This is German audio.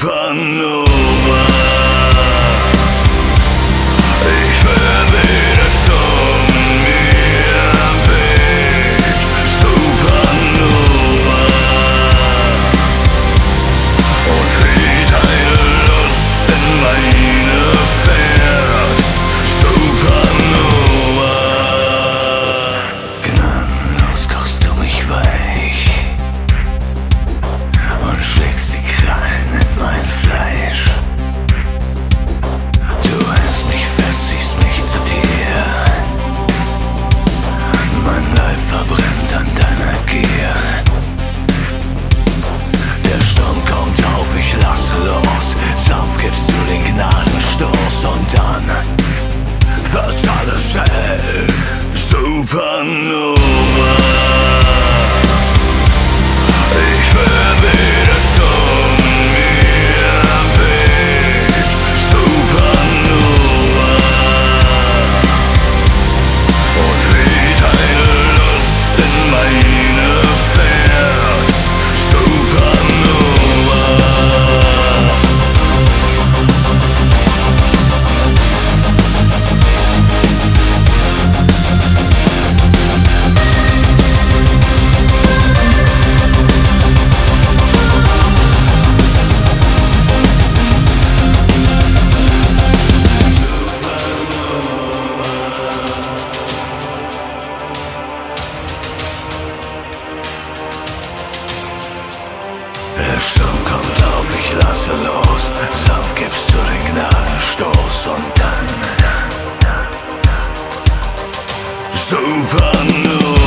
Panno zaczyna się. Zupa nowa Kommt auf, ich lasse los, sanft gibst du den Gnadenstoß und dann. Supernova